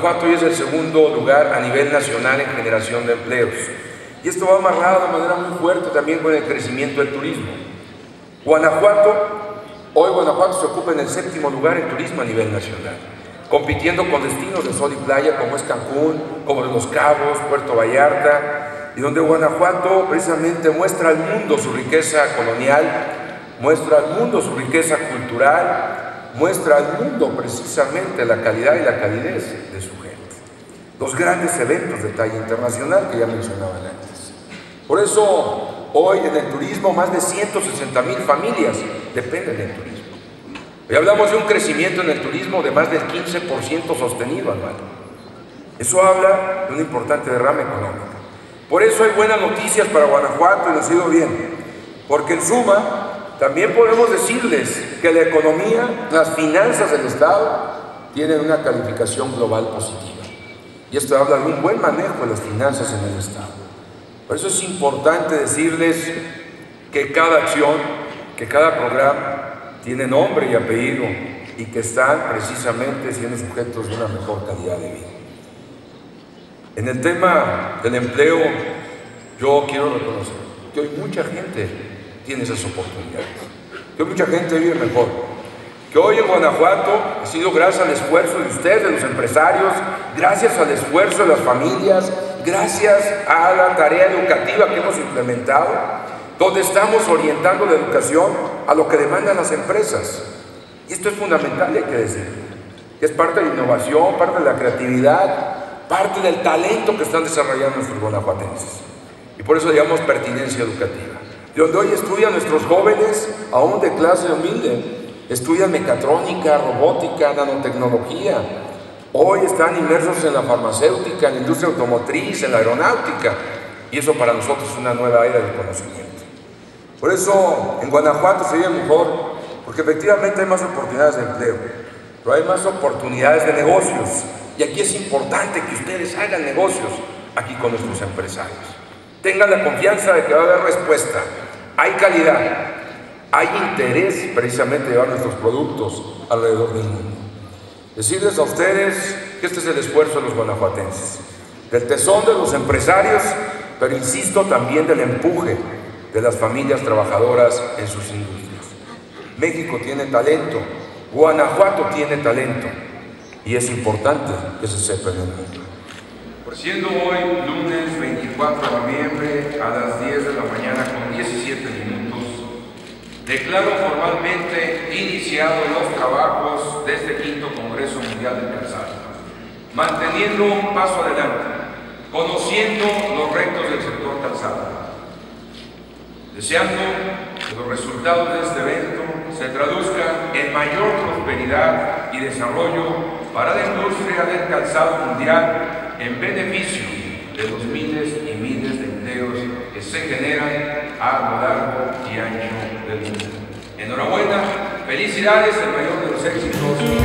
Guanajuato hoy es el segundo lugar a nivel nacional en generación de empleos. Y esto va amarrado de manera muy fuerte también con el crecimiento del turismo. Guanajuato, hoy Guanajuato se ocupa en el séptimo lugar en turismo a nivel nacional, compitiendo con destinos de sol y playa como es Cancún, como Los Cabos, Puerto Vallarta, y donde Guanajuato precisamente muestra al mundo su riqueza colonial, muestra al mundo su riqueza cultural, muestra al mundo precisamente la calidad y la calidez de su gente. Los grandes eventos de talla internacional que ya mencionaban antes. Por eso Hoy en el turismo más de 160 mil familias dependen del turismo. Y hablamos de un crecimiento en el turismo de más del 15% sostenido anual. Eso habla de un importante derrame económico. Por eso hay buenas noticias para Guanajuato y nos ha ido bien. Porque en suma, también podemos decirles que la economía, las finanzas del Estado tienen una calificación global positiva. Y esto habla de un buen manejo de las finanzas en el Estado. Por eso es importante decirles que cada acción, que cada programa tiene nombre y apellido y que están precisamente siendo sujetos de una mejor calidad de vida. En el tema del empleo, yo quiero reconocer que hoy mucha gente tiene esas oportunidades, que mucha gente vive mejor, que hoy en Guanajuato ha sido gracias al esfuerzo de ustedes, de los empresarios, gracias al esfuerzo de las familias, gracias a la tarea educativa que hemos implementado, donde estamos orientando la educación a lo que demandan las empresas. Y esto es fundamental, hay que decir. Es parte de la innovación, parte de la creatividad, parte del talento que están desarrollando nuestros guanajuatenses. Y por eso llamamos pertinencia educativa. De donde hoy estudian nuestros jóvenes, aún de clase humilde, estudian mecatrónica, robótica, nanotecnología. Hoy están inmersos en la farmacéutica, en la industria automotriz, en la aeronáutica. Y eso para nosotros es una nueva era de conocimiento. Por eso en Guanajuato sería mejor, porque efectivamente hay más oportunidades de empleo, pero hay más oportunidades de negocios. Y aquí es importante que ustedes hagan negocios aquí con nuestros empresarios. Tengan la confianza de que va a haber respuesta. Hay calidad, hay interés precisamente de llevar nuestros productos alrededor del mundo. Decirles a ustedes que este es el esfuerzo de los guanajuatenses, del tesón de los empresarios, pero insisto también del empuje de las familias trabajadoras en sus industrias. México tiene talento, Guanajuato tiene talento y es importante que se sepa en el mundo. Siendo hoy lunes 24 de noviembre a las 10 de la mañana con 17 minutos, Declaro formalmente iniciados los trabajos de este quinto Congreso Mundial del Calzado, manteniendo un paso adelante, conociendo los retos del sector calzado, deseando que los resultados de este evento se traduzcan en mayor prosperidad y desarrollo para la industria del calzado mundial en beneficio de los miles y miles de empleos que se generan a lo largo y ancho del mundo. Enhorabuena, felicidades, el mayor de los éxitos.